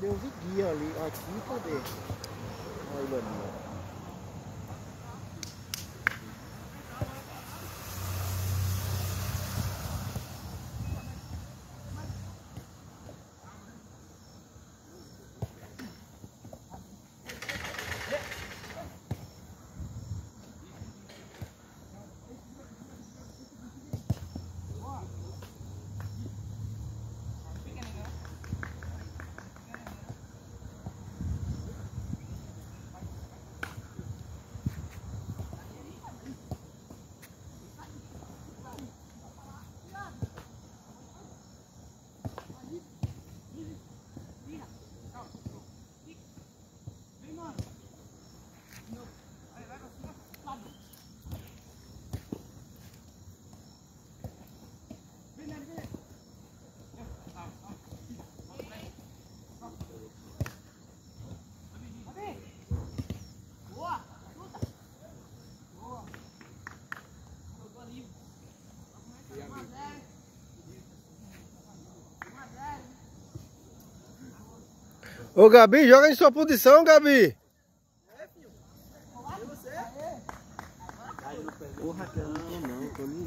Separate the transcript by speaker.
Speaker 1: Deus guia ali, aqui cadê? Olha
Speaker 2: Ô Gabi, joga em sua posição, Gabi.
Speaker 1: Porra, que eu não tô não, tô ninguém.